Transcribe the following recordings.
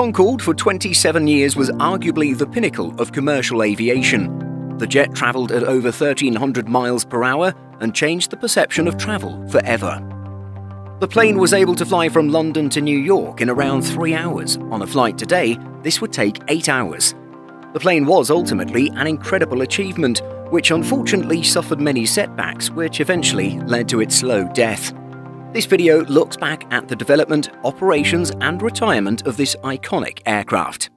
Concorde for 27 years was arguably the pinnacle of commercial aviation. The jet travelled at over 1,300 miles per hour and changed the perception of travel forever. The plane was able to fly from London to New York in around three hours. On a flight today, this would take eight hours. The plane was ultimately an incredible achievement, which unfortunately suffered many setbacks, which eventually led to its slow death. This video looks back at the development, operations, and retirement of this iconic aircraft.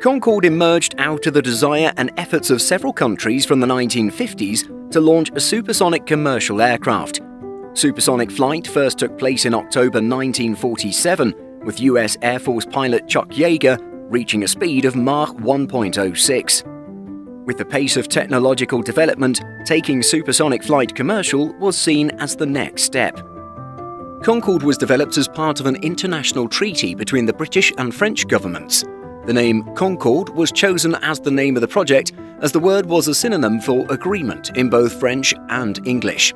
Concorde emerged out of the desire and efforts of several countries from the 1950s to launch a supersonic commercial aircraft. Supersonic flight first took place in October 1947, with US Air Force pilot Chuck Yeager reaching a speed of Mach 1.06. With the pace of technological development, taking supersonic flight commercial was seen as the next step. Concorde was developed as part of an international treaty between the British and French governments. The name Concorde was chosen as the name of the project as the word was a synonym for agreement in both French and English.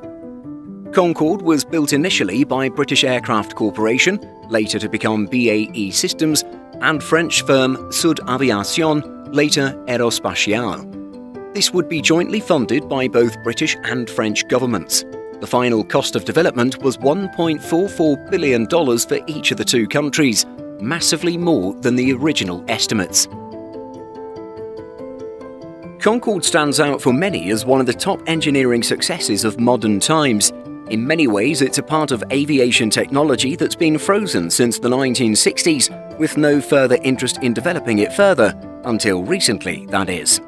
Concorde was built initially by British Aircraft Corporation, later to become BAE Systems, and French firm Sud Aviation, later Aerospatiale. This would be jointly funded by both British and French governments. The final cost of development was $1.44 billion for each of the two countries, massively more than the original estimates. Concorde stands out for many as one of the top engineering successes of modern times. In many ways, it's a part of aviation technology that's been frozen since the 1960s, with no further interest in developing it further, until recently, that is.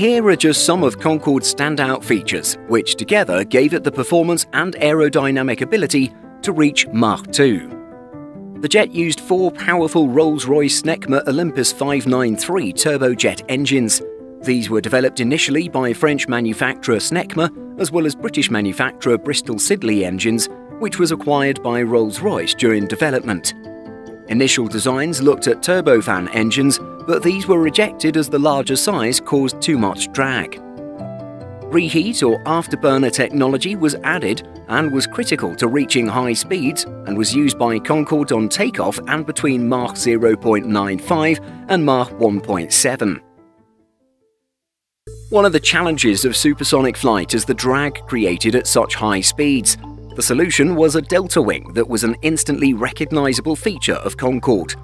Here are just some of Concorde's standout features, which together gave it the performance and aerodynamic ability to reach Mach 2. The jet used four powerful Rolls-Royce Snecma Olympus 593 turbojet engines. These were developed initially by French manufacturer Snecma, as well as British manufacturer Bristol Siddeley engines, which was acquired by Rolls-Royce during development. Initial designs looked at turbofan engines, but these were rejected as the larger size caused too much drag. Reheat or afterburner technology was added and was critical to reaching high speeds and was used by Concorde on takeoff and between Mach 0.95 and Mach 1.7. One of the challenges of supersonic flight is the drag created at such high speeds. The solution was a delta wing that was an instantly recognizable feature of Concorde.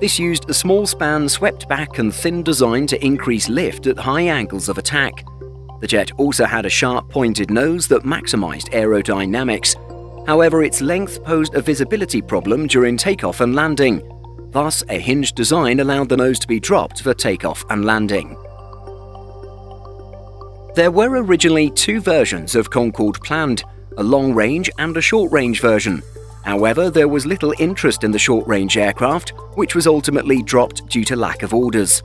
This used a small span swept back and thin design to increase lift at high angles of attack. The jet also had a sharp pointed nose that maximized aerodynamics. However, its length posed a visibility problem during takeoff and landing. Thus, a hinged design allowed the nose to be dropped for takeoff and landing. There were originally two versions of Concorde planned, a long-range and a short-range version. However, there was little interest in the short-range aircraft, which was ultimately dropped due to lack of orders.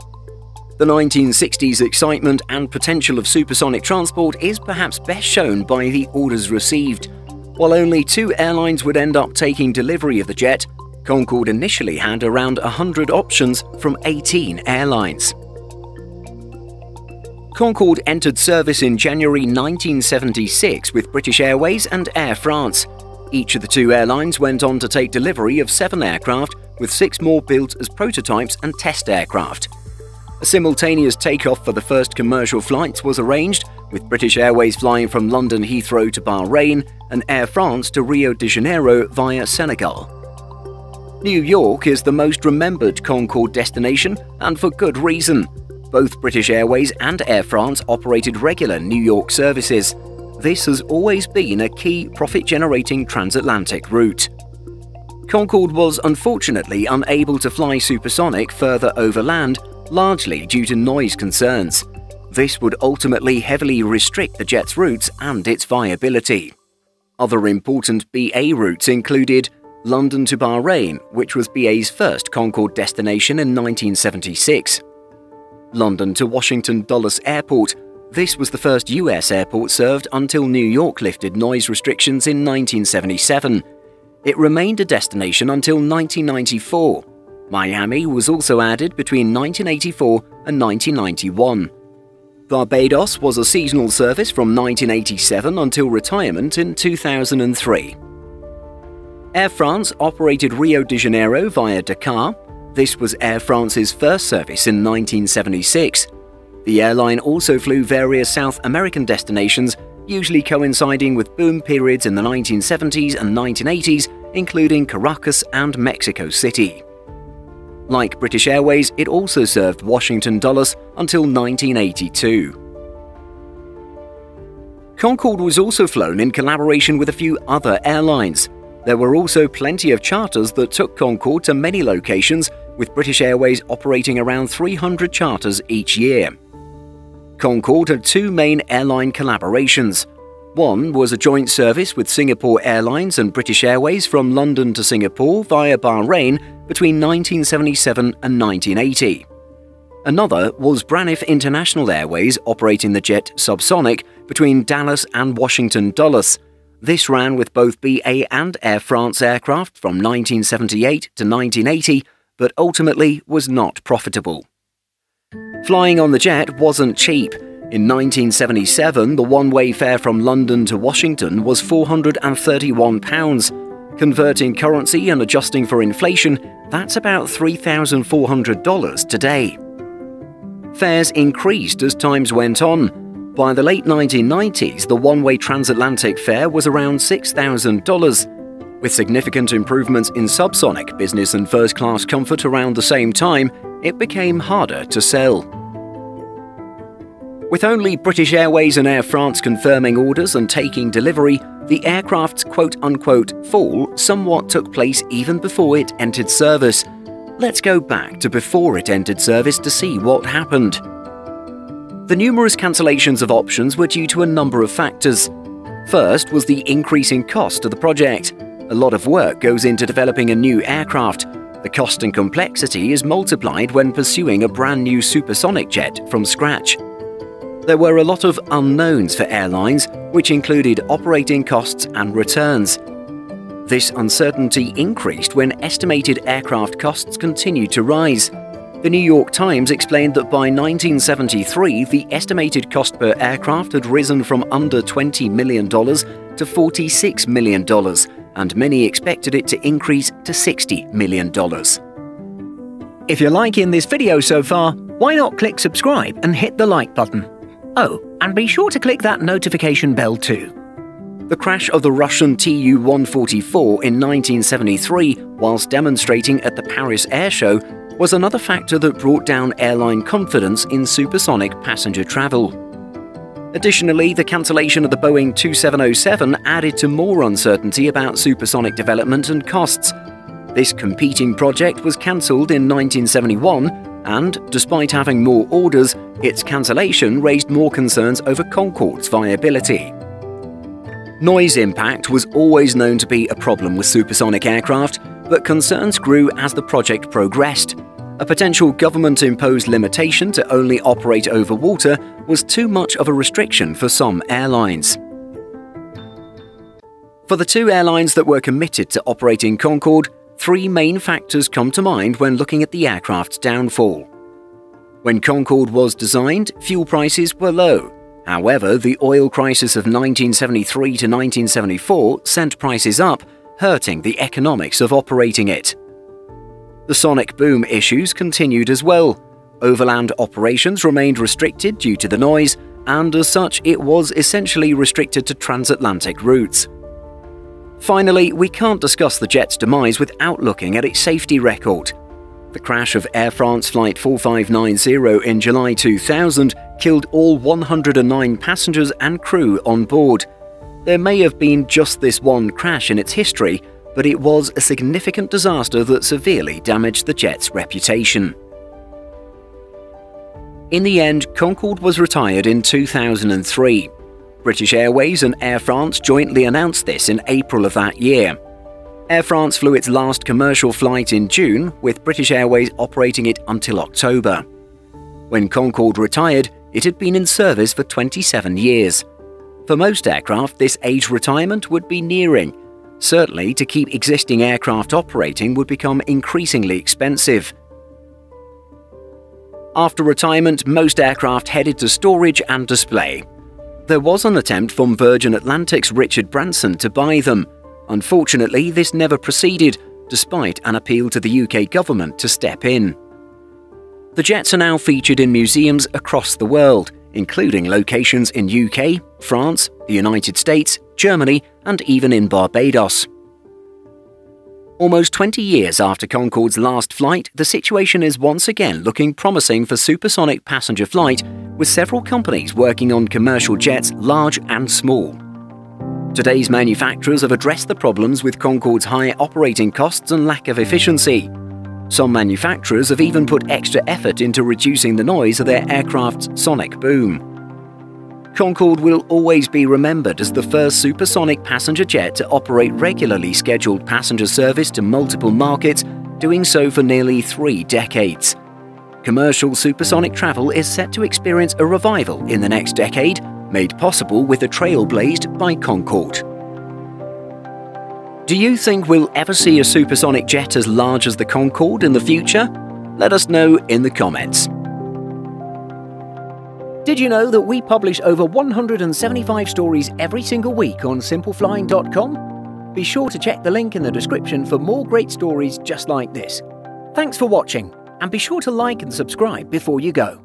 The 1960s excitement and potential of supersonic transport is perhaps best shown by the orders received. While only two airlines would end up taking delivery of the jet, Concorde initially had around 100 options from 18 airlines. Concorde entered service in January 1976 with British Airways and Air France. Each of the two airlines went on to take delivery of seven aircraft, with six more built as prototypes and test aircraft. A simultaneous takeoff for the first commercial flights was arranged, with British Airways flying from London Heathrow to Bahrain and Air France to Rio de Janeiro via Senegal. New York is the most remembered Concorde destination, and for good reason. Both British Airways and Air France operated regular New York services. This has always been a key profit-generating transatlantic route. Concorde was unfortunately unable to fly supersonic further overland, largely due to noise concerns. This would ultimately heavily restrict the jet's routes and its viability. Other important BA routes included London to Bahrain, which was BA's first Concorde destination in 1976, London to Washington Dulles Airport. This was the first US airport served until New York lifted noise restrictions in 1977. It remained a destination until 1994. Miami was also added between 1984 and 1991. Barbados was a seasonal service from 1987 until retirement in 2003. Air France operated Rio de Janeiro via Dakar. This was Air France's first service in 1976. The airline also flew various South American destinations, usually coinciding with boom periods in the 1970s and 1980s, including Caracas and Mexico City. Like British Airways, it also served Washington Dulles until 1982. Concorde was also flown in collaboration with a few other airlines. There were also plenty of charters that took Concorde to many locations, with British Airways operating around 300 charters each year. Concorde had two main airline collaborations. One was a joint service with Singapore Airlines and British Airways from London to Singapore via Bahrain between 1977 and 1980. Another was Braniff International Airways operating the jet Subsonic between Dallas and Washington Dulles. This ran with both BA and Air France aircraft from 1978 to 1980, but ultimately was not profitable. Flying on the jet wasn't cheap. In 1977, the one way fare from London to Washington was £431 Converting currency and adjusting for inflation, that's about $3,400 today. Fares increased as times went on. By the late 1990s, the one way transatlantic fare was around $6,000. With significant improvements in subsonic business and first class comfort around the same time, it became harder to sell. With only British Airways and Air France confirming orders and taking delivery, the aircraft's quote unquote fall somewhat took place even before it entered service. Let's go back to before it entered service to see what happened. The numerous cancellations of options were due to a number of factors. First was the increasing cost of the project. A lot of work goes into developing a new aircraft. The cost and complexity is multiplied when pursuing a brand new supersonic jet from scratch. There were a lot of unknowns for airlines, which included operating costs and returns. This uncertainty increased when estimated aircraft costs continued to rise. The New York Times explained that by 1973, the estimated cost per aircraft had risen from under $20 million to $46 million, and many expected it to increase to $60 million. If you're liking this video so far, why not click subscribe and hit the like button? Oh, and be sure to click that notification bell too. The crash of the Russian Tu-144 in 1973 whilst demonstrating at the Paris Air Show was another factor that brought down airline confidence in supersonic passenger travel. Additionally, the cancellation of the Boeing 2707 added to more uncertainty about supersonic development and costs. This competing project was cancelled in 1971 and, despite having more orders, its cancellation raised more concerns over Concorde's viability. Noise impact was always known to be a problem with supersonic aircraft, but concerns grew as the project progressed. A potential government imposed limitation to only operate over water was too much of a restriction for some airlines. For the two airlines that were committed to operating Concorde, three main factors come to mind when looking at the aircraft's downfall. When Concorde was designed, fuel prices were low. However, the oil crisis of 1973 to 1974 sent prices up, hurting the economics of operating it. The sonic boom issues continued as well. Overland operations remained restricted due to the noise, and as such, it was essentially restricted to transatlantic routes. Finally, we can't discuss the jet's demise without looking at its safety record. The crash of Air France Flight 4590 in July 2000 killed all 109 passengers and crew on board. There may have been just this one crash in its history, but it was a significant disaster that severely damaged the jet's reputation. In the end, Concorde was retired in 2003. British Airways and Air France jointly announced this in April of that year. Air France flew its last commercial flight in June, with British Airways operating it until October. When Concorde retired, it had been in service for 27 years. For most aircraft, this age retirement would be nearing. Certainly, to keep existing aircraft operating would become increasingly expensive. After retirement, most aircraft headed to storage and display, there was an attempt from Virgin Atlantic's Richard Branson to buy them. Unfortunately, this never proceeded, despite an appeal to the UK government to step in. The jets are now featured in museums across the world, including locations in UK, France, the United States, Germany, and even in Barbados. Almost 20 years after Concorde's last flight, the situation is once again looking promising for supersonic passenger flight, with several companies working on commercial jets large and small. Today's manufacturers have addressed the problems with Concorde's high operating costs and lack of efficiency. Some manufacturers have even put extra effort into reducing the noise of their aircraft's sonic boom. Concorde will always be remembered as the first supersonic passenger jet to operate regularly scheduled passenger service to multiple markets, doing so for nearly three decades. Commercial supersonic travel is set to experience a revival in the next decade, made possible with a trail blazed by Concorde. Do you think we'll ever see a supersonic jet as large as the Concorde in the future? Let us know in the comments. Did you know that we publish over 175 stories every single week on simpleflying.com? Be sure to check the link in the description for more great stories just like this. Thanks for watching, and be sure to like and subscribe before you go.